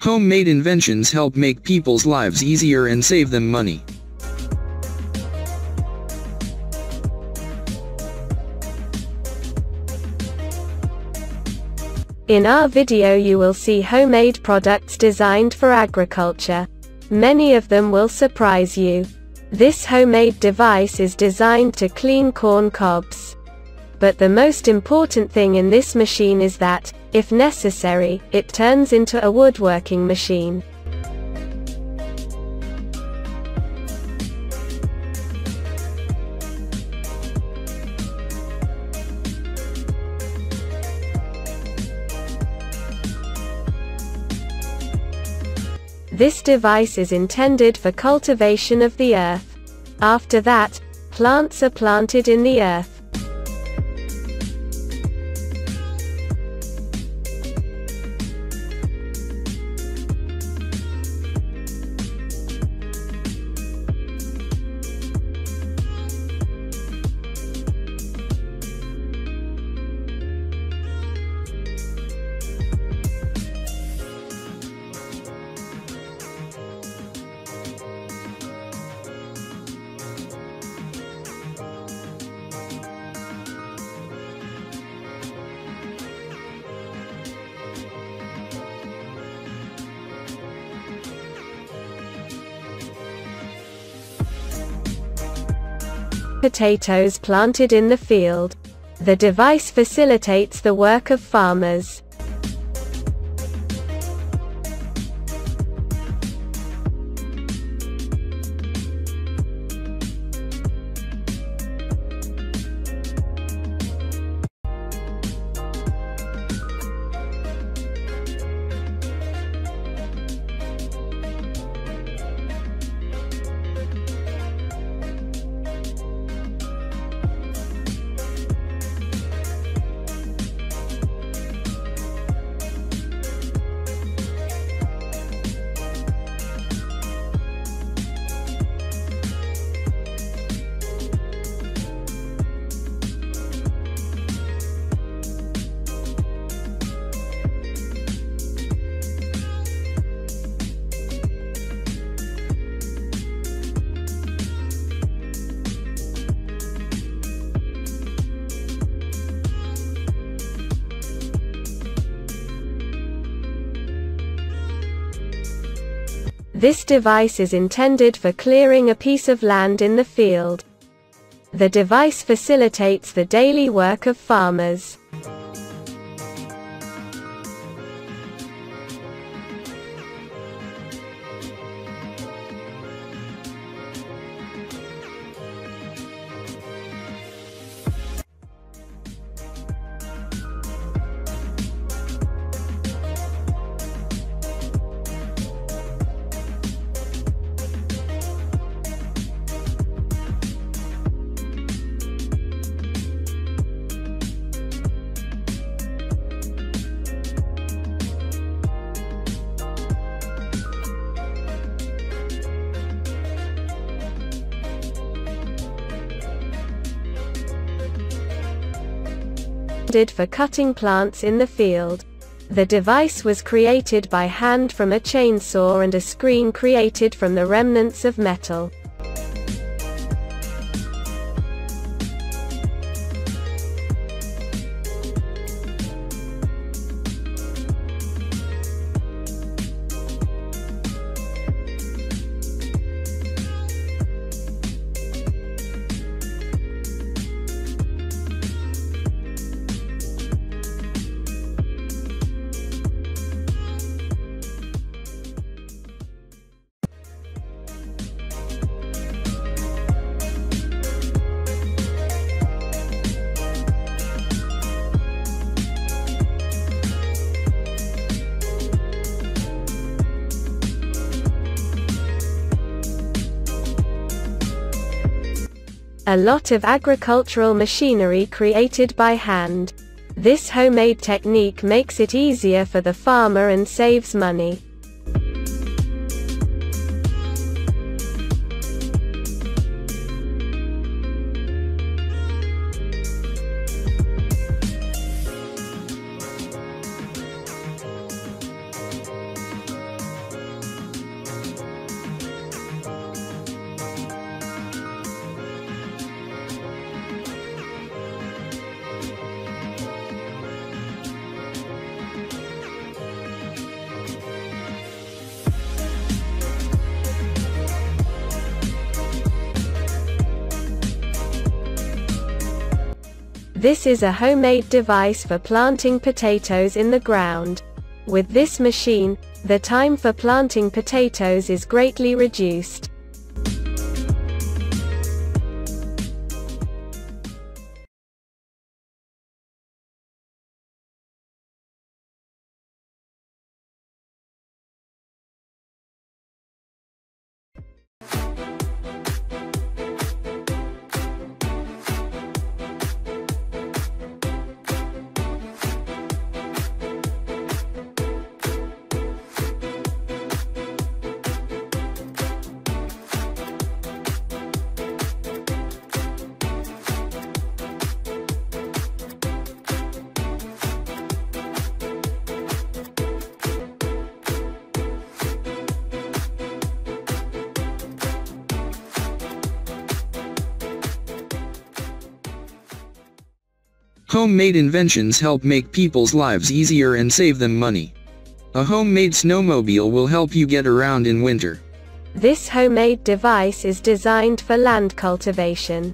Homemade inventions help make people's lives easier and save them money. In our video you will see homemade products designed for agriculture. Many of them will surprise you. This homemade device is designed to clean corn cobs. But the most important thing in this machine is that, if necessary, it turns into a woodworking machine. This device is intended for cultivation of the earth. After that, plants are planted in the earth. Potatoes planted in the field. The device facilitates the work of farmers. This device is intended for clearing a piece of land in the field. The device facilitates the daily work of farmers. For cutting plants in the field. The device was created by hand from a chainsaw and a screen created from the remnants of metal. A lot of agricultural machinery created by hand. This homemade technique makes it easier for the farmer and saves money. This is a homemade device for planting potatoes in the ground. With this machine, the time for planting potatoes is greatly reduced. Homemade inventions help make people's lives easier and save them money. A homemade snowmobile will help you get around in winter. This homemade device is designed for land cultivation.